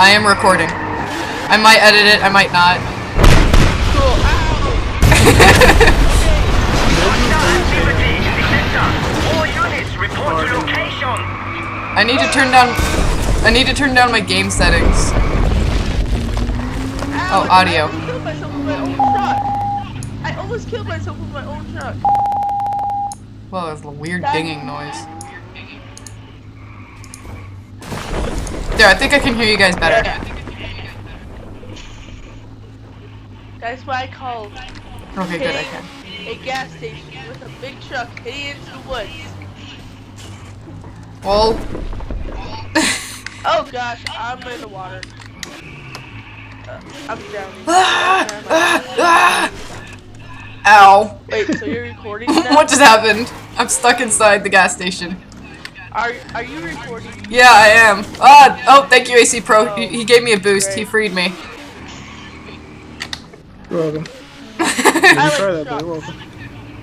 I am recording. I might edit it, I might not. Cool. All units, report to location. I need to turn down I need to turn down my game settings. Oh, audio. I killed myself with my own truck. I almost killed myself with my own truck. Well, there's a weird dinging noise. There, I think I can hear you guys better. That's why I called Okay, good, I can. a gas station with a big truck heading into the woods. Well, Oh gosh, I'm in the water. Uh, I'm drowning. ah, ah, ah. Ow. Wait, so you're recording now? what just happened? I'm stuck inside the gas station. Are are you recording? Yeah, I am. Ah, oh, thank you, AC Pro. He, he gave me a boost. He freed me. You're welcome. I Didn't try that, but you're welcome.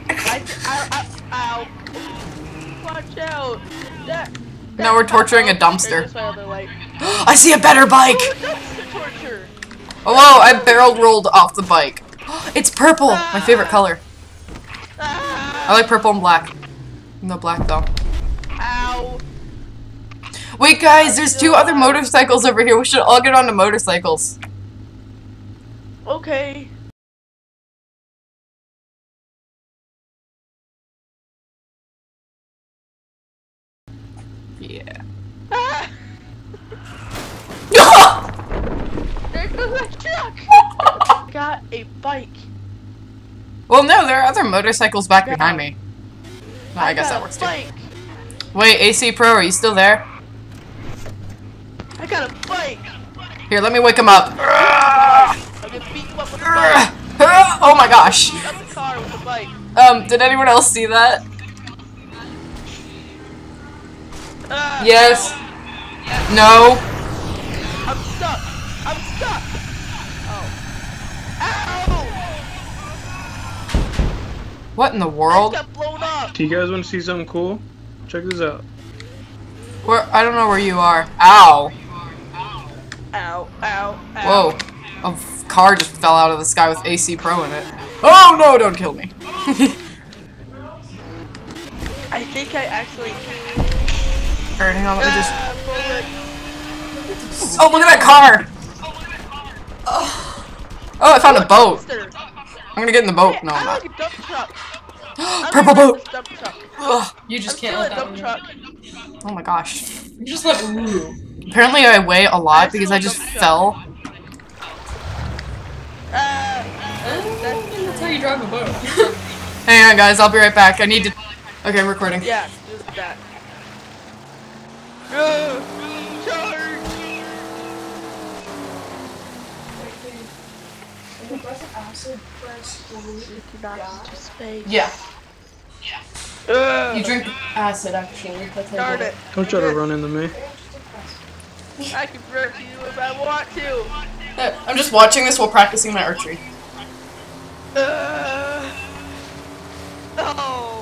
I, I, I, ow. Watch out. That, Now we're torturing a dumpster. this other light. I see a better bike! Oh, dumpster torture. Hello, I barrel rolled off the bike. It's purple! My favorite color. Ah, I like purple and black. No black though. Wait guys, there's two other motorcycles over here. We should all get onto motorcycles. Okay. Yeah. Ah, there goes my truck. Got a bike. well, no, there are other motorcycles back behind me. No, I guess that works too. bike. Wait, AC Pro, are you still there? I got a bike. Here, let me wake him up. I'm gonna beat you up with a bike. Oh my gosh. Beat the car with a bike. Um, did anyone else see that? Ah, Yes. No. I'm stuck. I'm stuck. Oh. Ow! What in the world? got blown up. Do you guys want to see something cool? Check this out. Where? I don't know where you are. Ow. Ow, ow, ow. Whoa. A car just fell out of the sky with AC Pro in it. Oh no, don't kill me. I think I actually. Alright, hang on, let me just. Ah. Oh, look at that car! Oh, I found a boat. I'm gonna get in the boat. No, I I'm not. a dump truck. I'm Purple boat! Run this Dump truck. Ugh. You just I'm can't still let a that dump one truck. Oh my gosh. You just let ooh. Apparently I weigh a lot I'm because I just dump truck. fell. Ah, That's how you drive a boat. Hang on guys, I'll be right back. I need to... Okay, I'm recording. yeah, just that. Charge! Knocked to. Yeah. Ugh, You drink acid actually. That's how you darn do it. Don't try to run into me. I can hurt you if I want to. Uh, I'm just watching this while practicing my archery. Uh, oh.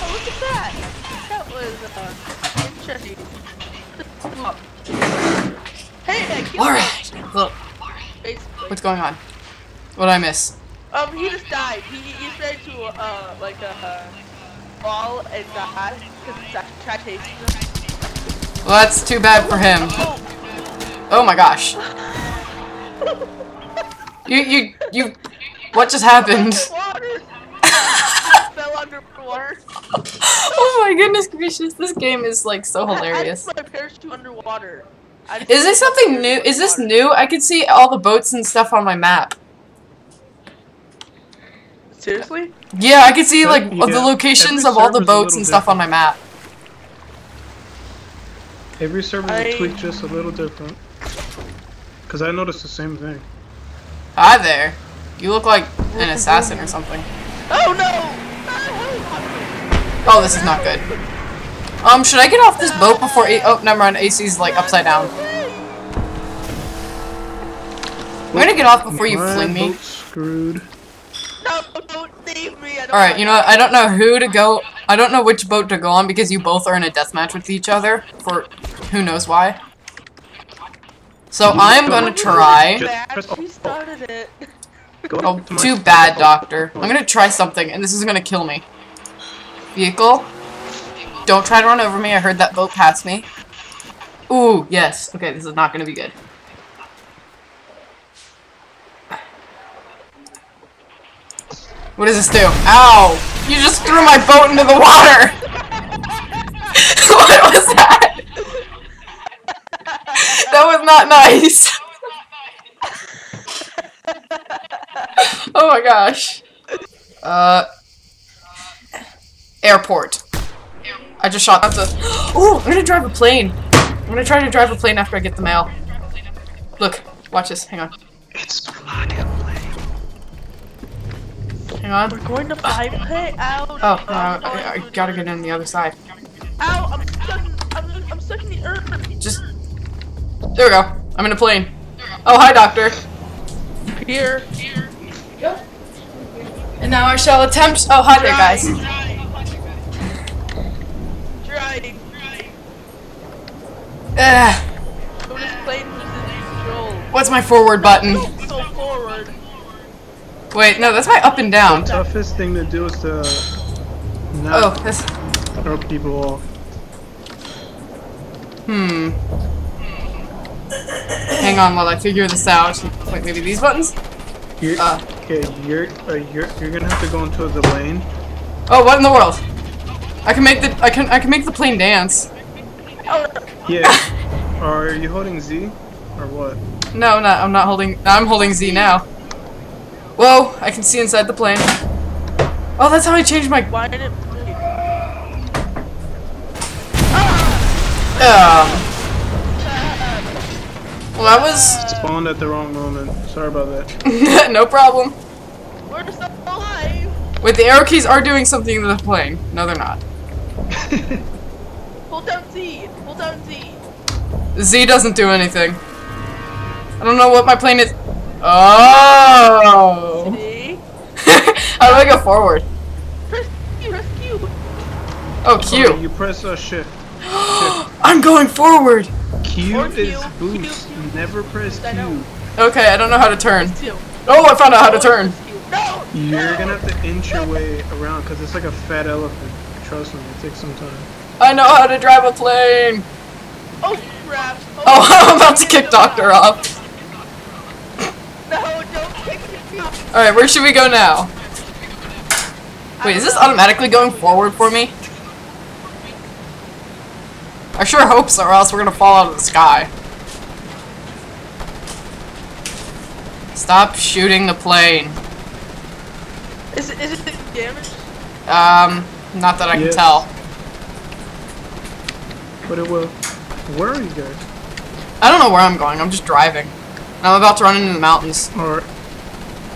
Oh, look at that. That was uh, interesting. Hey, Alright. Look, basically. what's going on? What did I miss? Um, he just died. He he tried to uh like a uh, fall and died because it's actually tried him. Well, that's too bad for him. Oh, my gosh. You, you, you... What just happened? fell underwater. Oh my goodness gracious, this game is like so hilarious. I put my parachute underwater. I Is this something new? Is this new? I can see all the boats and stuff on my map. Seriously? Yeah, I can see like Yeah, the locations every of all the boats little and stuff on my map. Every server I- will tweak just a little different. Cause I noticed the same thing. Hi there. You look like an assassin or something. Oh no! Oh, this is not good. Um, should I get off this boat before A- oh, never mind, AC's like upside down. I'm gonna get off before you fling me. boat's screwed. No, don't leave me. Alright, you know what, I don't know who to go- I don't know which boat to go on because you both are in a deathmatch with each other, for who knows why. So I'm gonna try. Just Bad, press- started it. Oh, up to my- too bad, Doctor. I'm gonna try something, and this is gonna kill me. Vehicle? Don't try to run over me. I heard that boat pass me. Ooh, yes. Okay, this is not gonna be good. What does this do? Ow! You just threw my boat into the water! what was that? that was not nice. oh my gosh. Uh. Airport. I just shot. That's a. Oh, I'm gonna drive a plane. I'm gonna try to drive a plane after I get the mail. Look, watch this. Hang on. It's Hang on. We're going to plane out. Oh, no, I, I gotta get in the other side. Ow, I'm stuck. I'm, I'm stuck in the earth. Just. There we go. I'm in a plane. Oh, hi, Doctor. Here. Here. Go. And now I shall attempt. Oh, hi there, guys. Ugh. So this plane loses control. What's my forward button? So forward. Wait, no, that's my up and down. Toughest thing to do is to Oh, not that's. throw people off. Hmm. Hang on while I figure this out. Wait, maybe these buttons? You're, Uh. okay, you're uh, you're you're gonna have to go into the lane. Oh, what in the world? I can make the I can I can make the plane dance. Oh, Yeah. Are you holding Z or what? No, no, I'm not holding. I'm holding Z now. Whoa! I can see inside the plane. Oh, that's how I changed my. why did it move? Um. Well, that was Spawned at the wrong moment. Sorry about that. no problem. We're still alive. Wait, the arrow keys are doing something to the plane. No, they're not. Hold down Z. Hold down Z. Z doesn't do anything. I don't know what my plane is. Oh! See? How do I go forward? Press Q. Press Q. Oh, Oh, Q. you press a shift. I'm going forward. Q Or is Q, boost. Q, You never press Q. Okay, I don't know how to turn. Oh, I found out how to turn. No. You're gonna have to inch your way around because it's like a fat elephant. Trust me, it takes some time. I know how to drive a plane. Oh crap. Oh, I'm about to kick Doctor off. No, don't kick me. Alright, where should we go now? Wait, is this automatically going forward for me? I sure hope so, or else we're gonna fall out of the sky. Stop shooting the plane. Is it, is it damaged? Um, not that I can tell. But it will. Where are you guys? I don't know where I'm going, I'm just driving. I'm about to run into the mountains. Or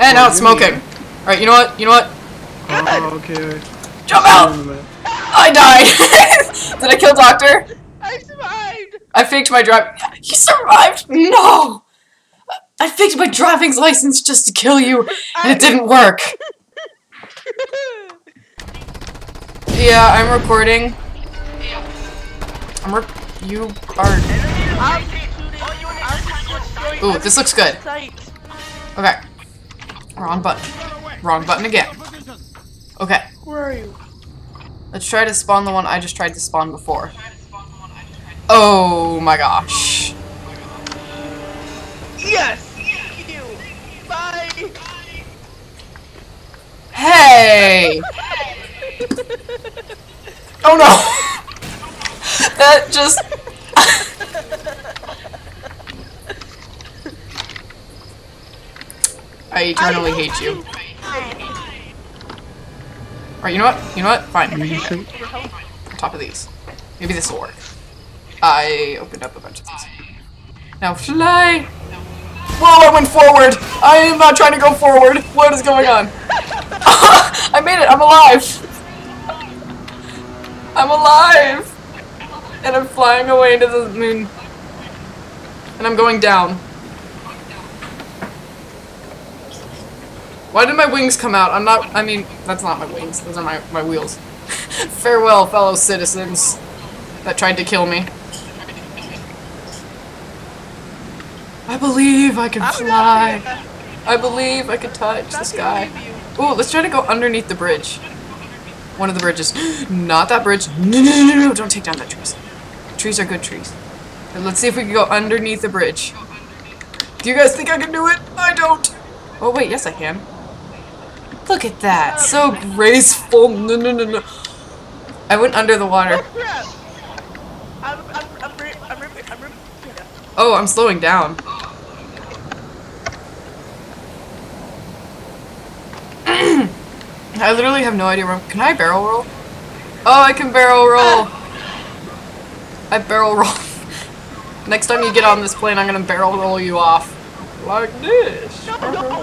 And now it's smoking. Alright, you know what? You know what? oh, okay. Jump out! I died! Did I kill Doctor? I survived. I faked my drive. You survived? No! I faked my driving's license just to kill you, and it didn't work. Yeah, I'm recording. I'm rec- You are. I'm shooting. I'm destroying Ooh, this looks good. Okay. Wrong button. Wrong button again. Okay, Where are you? let's try to spawn the one I just tried to spawn before. Oh my gosh. Yes. You. Bye. Hey! Oh no! that just. I eternally hate you. Alright, you know what? You know what? Fine. On top of these. Maybe this will work. I opened up a bunch of these. Now fly! Whoa, I went forward! I am not trying to go forward! What is going on? I made it! I'm alive! I'm alive! And I'm flying away into the moon. And I'm going down. Why did my wings come out? I'm not- I mean, that's not my wings. Those are my, my wheels. Farewell, fellow citizens that tried to kill me. I believe I can fly. I believe I can touch the sky. Ooh, let's try to go underneath the bridge. One of the bridges. Not that bridge. No, no, no, no. Don't take down that trees. Trees are good trees. And let's see if we can go underneath the bridge. Do you guys think I can do it? I don't. Oh, wait. Yes, I can. Look at that. So graceful. No, no, no, no. I went under the water. Oh! I'm I'm I'm ri- I'm ripping I'm ripping. Yeah. Oh, I'm slowing down. I literally have no idea where I'm- Can I barrel roll? Oh, I can barrel roll! I barrel roll. Next time you get on this plane, I'm gonna barrel roll you off. Like this. No, no, no! I'm not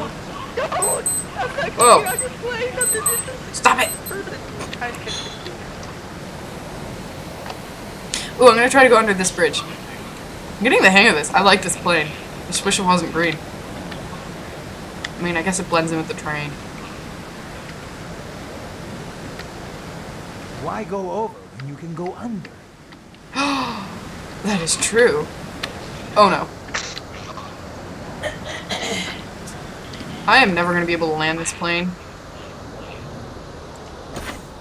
Whoa. getting on your plane. I'm just Stop it! trying to get Ooh, I'm gonna try to go under this bridge. I'm getting the hang of this. I like this plane. I just wish it wasn't green. I mean, I guess it blends in with the train. Why go over when you can go under? That is true. Oh no. I am never going to be able to land this plane.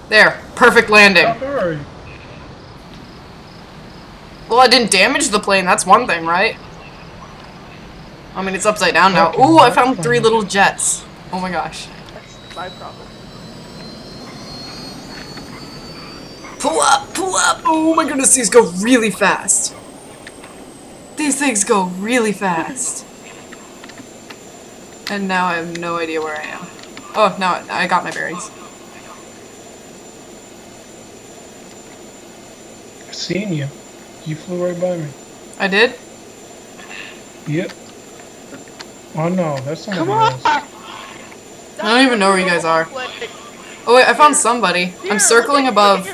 There. Perfect landing. How far are you? Well, I didn't damage the plane. That's one thing, right? I mean, it's upside down now. Okay, Ooh, I found three little jets. Oh my gosh. That's my problem. Pull up, pull up. Oh my goodness, these go really fast. These things go really fast. And now I have no idea where I am. Oh, now I I got my bearings. I've seen you. You flew right by me. I did? Yep. Oh no, that's somebody Come on! else. I don't even know where you guys are. Oh wait, I found somebody. I'm circling above.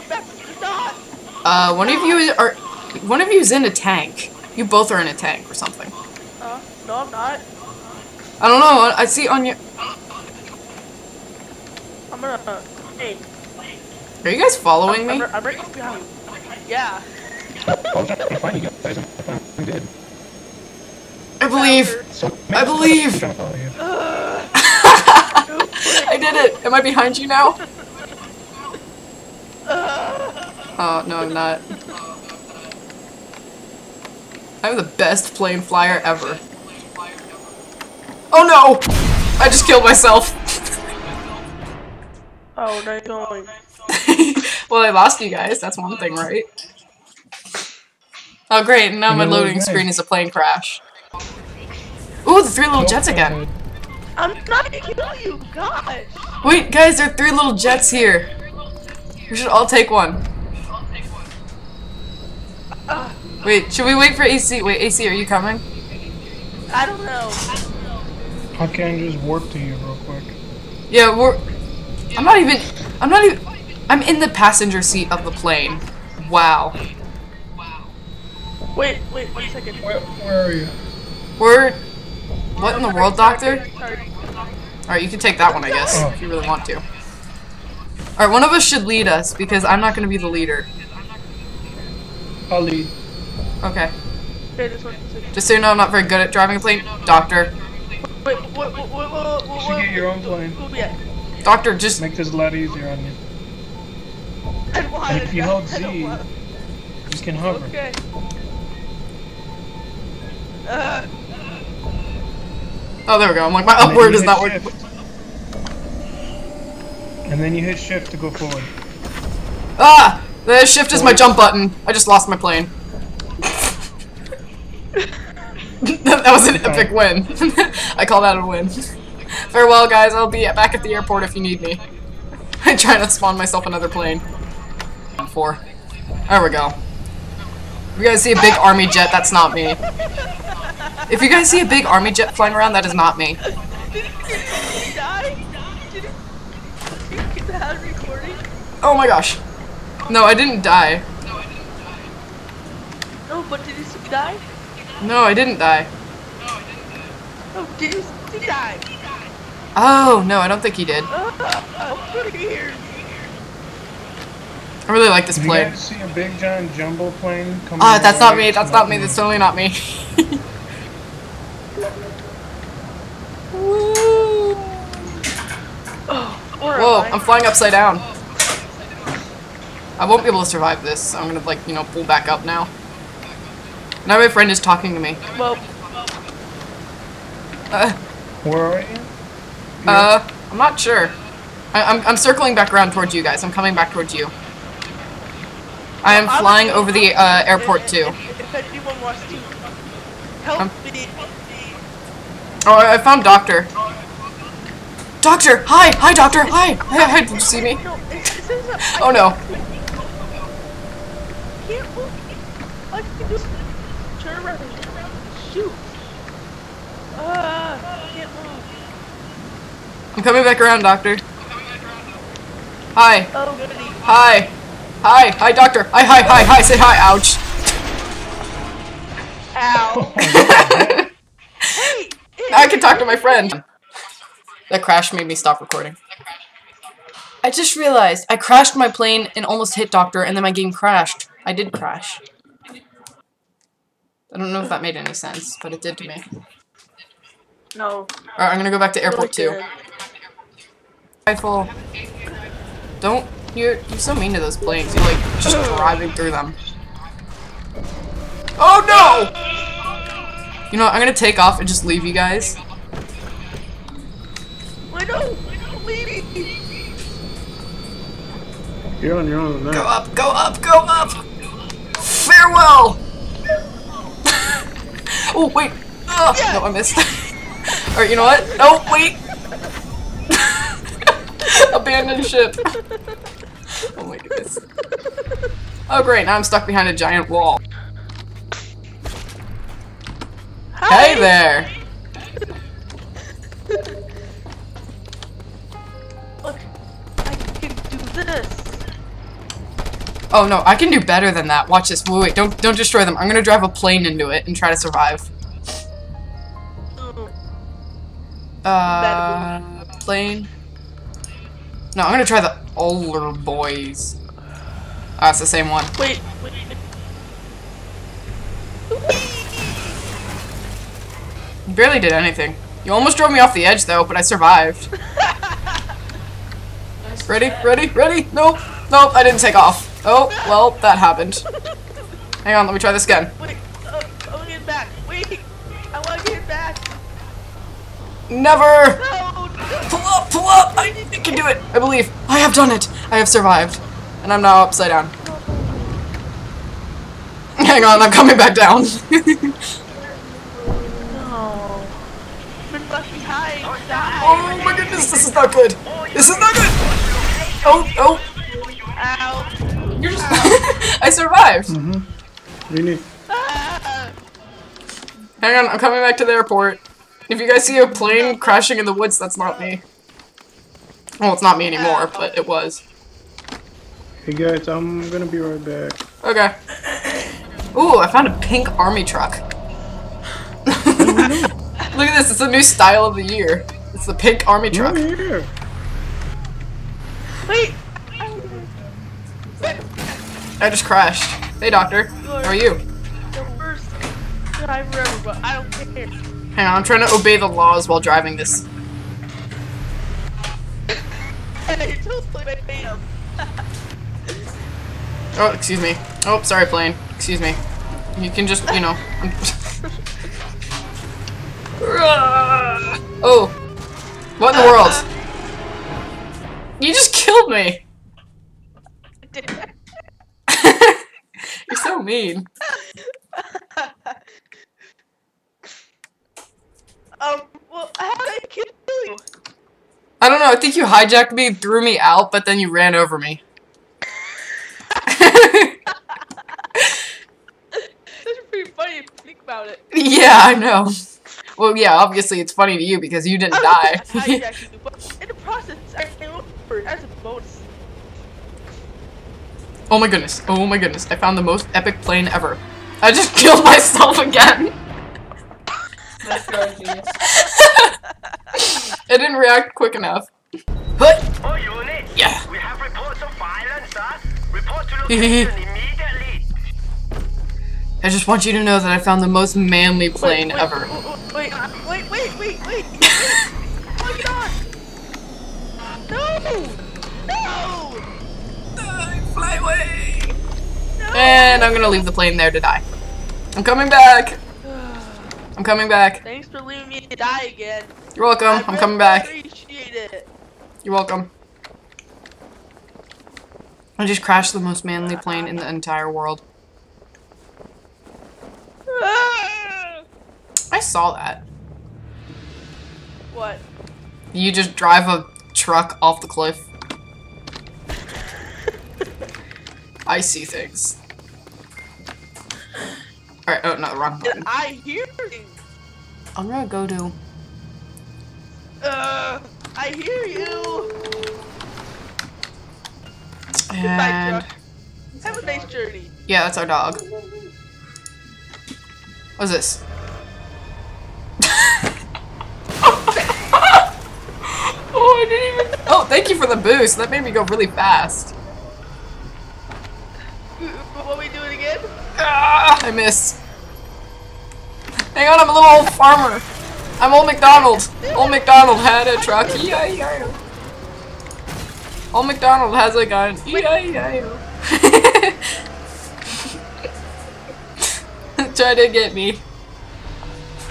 Uh, one of you are, one of you is in a tank. You both are in a tank or something. Uh, no, I'm not. I don't know. I see on your. I'm gonna. Uh, hey, Are you guys following I'm, me? I'm right behind. Yeah. I was trying to find you guys. I finally did. I believe. I believe. trying to follow. I did it. Am I behind you now? Oh no, I'm not. I'm the best plane flyer ever. Oh no! I just killed myself. Oh, no, you're going. well, I lost you guys. That's one thing, right? Oh great! Now my loading nice. screen is a plane crash. Ooh, the three little jets again. I'm not gonna kill you, gosh! Wait, guys, there are three little jets here. We should all take one. Uh, wait, should we wait for AC? Wait, AC, are you coming? I don't know. How can I just warp to you real quick? Yeah, we're. I'm not even. I'm not even. I'm in the passenger seat of the plane. Wow. Wow. Wait, wait, one second. Where, where are you? We're. What in the world, Doctor? Alright, you can take that one, I guess, Oh. if you really want to. Alright, one of us should lead us, because I'm not gonna be the leader. I'll lead. Okay. Okay, this one. This one. Just so you know, I'm not very good at driving a plane. Doctor. Wait, what, what, what, what, what, You should get your own plane. yeah. Doctor, just. Make this a lot easier on you. And why? And if you hold Z, want- you can hover. Okay. Uh, Oh, there we go. I'm like, my upward is hit not working. And then you hit shift to go forward. Ah! The shift is my jump button. I just lost my plane. that was an epic win. I call that a win. Farewell, guys. I'll be back at the airport if you need me. I'm trying to spawn myself another plane. Four. There we go. If you guys see a big army jet, that's not me. If you guys see a big army jet flying around, that is not me. did he die? Did you get that recording? Oh my gosh. No, I didn't die. No, I didn't die. No, but did he die? No, I didn't die. Oh, did he, did he die? Oh, no, I don't think he did. Oh, pretty weird. I really like this If you plane. guys see a big giant jumbo plane coming Ah, your that's not me. That's not me. That's totally not me. Oh, Whoa, I'm flying upside down. I won't be able to survive this, so I'm gonna, like, you know, pull back up now. Now my friend is talking to me. Well, Uh, Where are you? uh, I'm not sure. I I'm, I'm circling back around towards you guys. I'm coming back towards you. I am I'm- flying over the uh, airport too. If, if anyone wants to help Um, me, Oh, I I found Doctor. Doctor! Hi! Hi, Doctor! Hi! Hi, hi, did you see me? no, it, it says that Oh no. I can't move. All I can do is turn around and shoot. Ah, I can't move. I'm coming back around, Doctor. Hi. Oh. Hi. Hi. Hi, Doctor. Hi, hi, hi, hi. Say hi. Ouch. Ow. Now I can talk to my friend. That crash made me stop recording. I just realized I crashed my plane and almost hit Doctor, and then my game crashed. I did crash. I don't know if that made any sense, but it did to me. No. Alright, I'm gonna go back to airport really 2. Good. Rifle. Don't. You're, you're so mean to those planes. You're like just driving through them. Oh no! You know what? I'm gonna take off and just leave you guys. Wait, no! Leave me! You're on your own on Go up, go up, go up! Farewell! oh, wait. Ugh, No, I missed. Alright, you know what? No, wait! Abandoned ship. Oh my goodness. Oh great, now I'm stuck behind a giant wall. Hey there! Look, I can do this. Oh no, I can do better than that. Watch this. Wait, wait, don't don't destroy them. I'm gonna drive a plane into it and try to survive. Mm. Uh, plane. No, I'm gonna try the older boys. Ah, it's the same one. Wait, wait. You barely did anything. You almost drove me off the edge though, but I survived. ready? Ready? Ready? Nope. Nope, I didn't take off. Oh, well, that happened. Hang on, let me try this again. Wait, uh, I want to get back. Wait, I want to get back. Never! No, Pull up, pull up! I do it! I believe. I have done it! I have survived. And I'm now upside down. Hang on, I'm coming back down. no. Been left behind. Die. oh my goodness, this is not good! This is not good! Oh, oh! Ow. You're just I survived! What do you need? Ah. Hang on, I'm coming back to the airport. If you guys see a plane crashing in the woods, that's not me. Well, it's not me anymore, but it was. Hey guys, I'm gonna be right back. Okay. Ooh, I found a pink army truck. Look at this, it's a new style of the year. It's the pink army truck. Over here. Wait. I just crashed. Hey, doctor. How are you? The worst driver ever, but I don't care. Hang on, I'm trying to obey the laws while driving this. And I totally made him. Oh, excuse me. Oh, sorry, plane. Excuse me. You can just, you know. Oh. What in the world? You just killed me. You're so mean. um, well, how did I kill you? I don't know, I think you hijacked me, threw me out, but then you ran over me. That's pretty funny if you think about it. yeah, I know. Well, yeah, obviously it's funny to you because you didn't die. I in the process, I came over as a bonus. oh my goodness. Oh my goodness. I found the most epic plane ever. I just killed myself again. That's your genius. I didn't react quick enough. What? Oh, unit. Yeah. We have reports of violence, sir. Report to immediately. I just want you to know that I found the most manly plane wait, wait, ever. Wait, wait, wait, wait, wait. oh my god! No! No! Die, fly away! No! And I'm gonna leave the plane there to die. I'm coming back! I'm coming back. Thanks for leaving me to die again. You're welcome. I I'm really coming back. Appreciate it. You're welcome. I just crashed the most manly plane in the entire world. Ah! I saw that. What? You just drive a truck off the cliff. I see things. Alright, oh no, wrong Did button. I hear you? I'm gonna go to. Uh, I hear you. Goodbye, truck. Have a nice journey. Yeah, that's our dog. What's this? oh, I didn't even. Oh, thank you for the boost. That made me go really fast. What we doing again? Ah, I missed. Hang on, I'm a little old farmer. I'm old McDonald. Old McDonald had a truck. E-I-E-I-O. Old McDonald has a gun. E-I-E-I-O. Try to get me.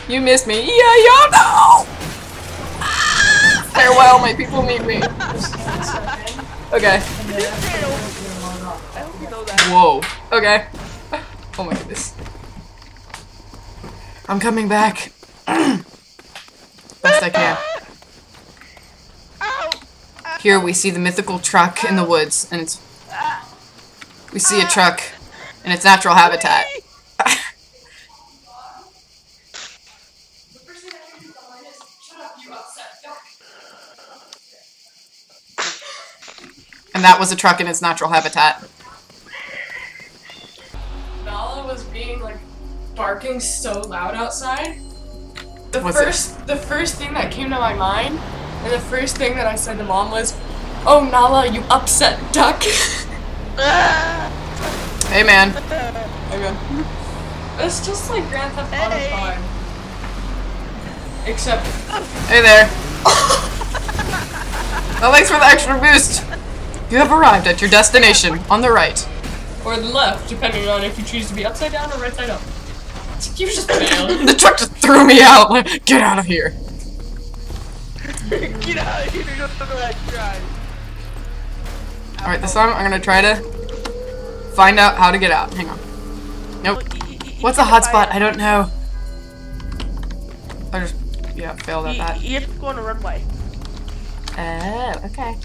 You missed me. E-I-E-I-O. No! Ah, Farewell, my people need me. Okay. I hope you know that. Whoa. Okay. Oh my goodness. I'm coming back. Best I can. Here we see the mythical truck in the woods, and it's. We see a truck in its natural habitat. and that was a truck in its natural habitat. Barking so loud outside. The What's it? first the first thing that came to my mind and the first thing that I said to mom was, Oh Nala, you upset duck. Hey man. Hey man. It's just like Grand Theft Auto Hey. 5. Except Hey there. Well, thanks for the extra boost. You have arrived at your destination on the right. or the left, depending on if you choose to be upside down or right side up. You just failed. The truck just threw me out. Like, get out of here. Get out of here! Don't do that try. All right, this time I'm gonna try to find out how to get out. Hang on. Nope. What's a hotspot? I don't know. I just yeah failed at that. you have to go on a runway. Oh, okay.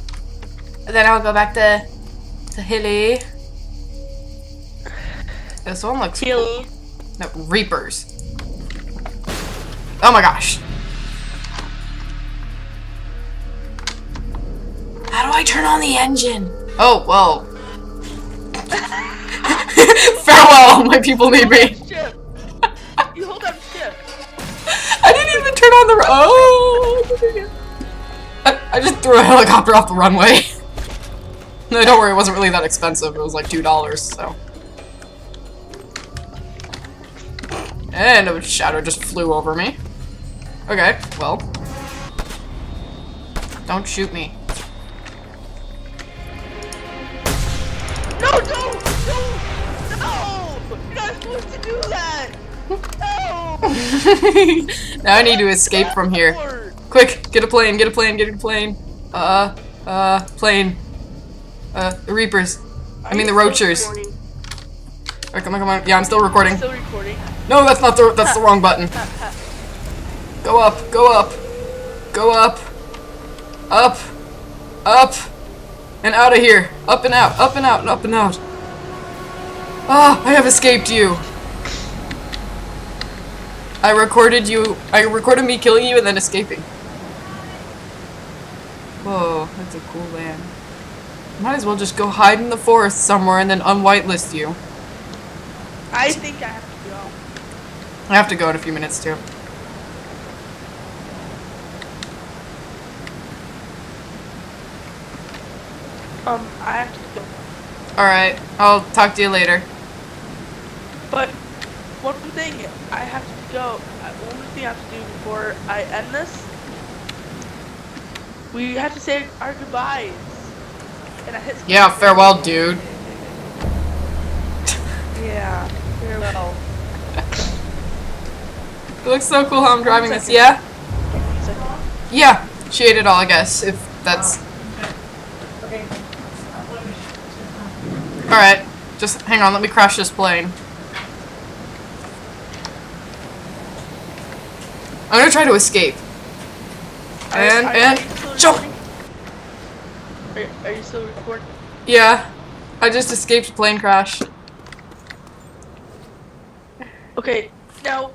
Then I'll go back to to Hilly. This one looks Hilly. No, Reapers. Oh my gosh. How do I turn on the engine? Oh, well. Farewell, my people need me. Shift. you hold down shift. I didn't even turn on the. Oh. I, I just threw a helicopter off the runway. no, don't worry, it wasn't really that expensive. It was like two dollars, so. And a shadow just flew over me. Okay, well. Don't shoot me. No, no, no, no! You're not supposed to do that. No. now I need to escape from here. Quick, get a plane, get a plane, get a plane. Uh, uh, plane. Uh, the Reapers. I mean the Are you still Roaches. Alright, come on, come on. Yeah, I'm still recording. I'm Still recording. No, that's not the that's the wrong button. Go up, go up, go up, up, up, and out of here. Up and out, up and out, and up and out. Ah, I have escaped you. I recorded you. I recorded me killing you and then escaping. Whoa, that's a cool land. Might as well just go hide in the forest somewhere and then unwhitelist you. I think I. I have to go in a few minutes too. Um, I have to go. Alright, I'll talk to you later. But one thing I have to go. uh, One thing I have to do before I end this. We have to say our goodbyes. And I hit Yeah, farewell, dude. Yeah, farewell. It looks so cool how I'm driving this. Yeah? Yeah. She ate it all, I guess, if that's... Alright. Just hang on, let me crash this plane. I'm gonna try to escape. And, Are- are- and, are jump! Are, are you still recording? Yeah. I just escaped plane crash. Okay, now.